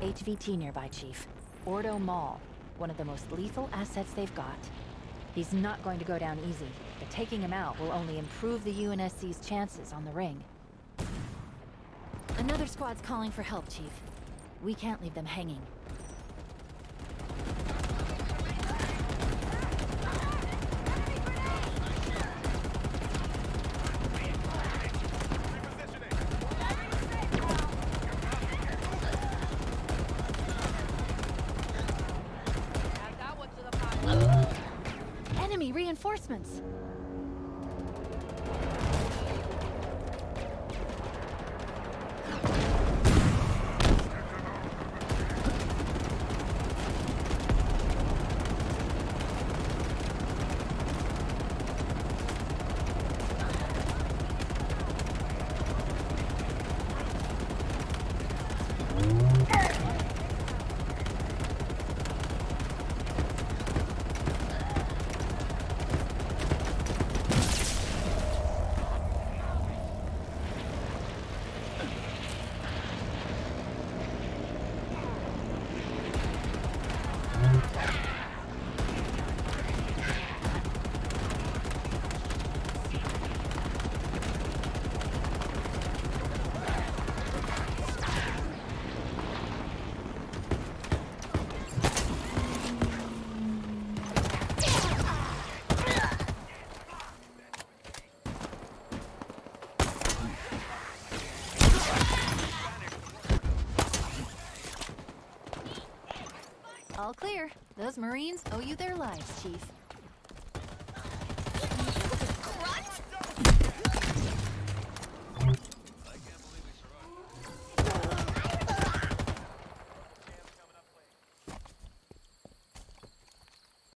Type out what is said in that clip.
HVT nearby, Chief. Ordo Mall, one of the most lethal assets they've got. He's not going to go down easy, but taking him out will only improve the UNSC's chances on the ring. Another squad's calling for help, Chief. We can't leave them hanging. Enemy reinforcements! All clear. Those Marines owe you their lives, Chief.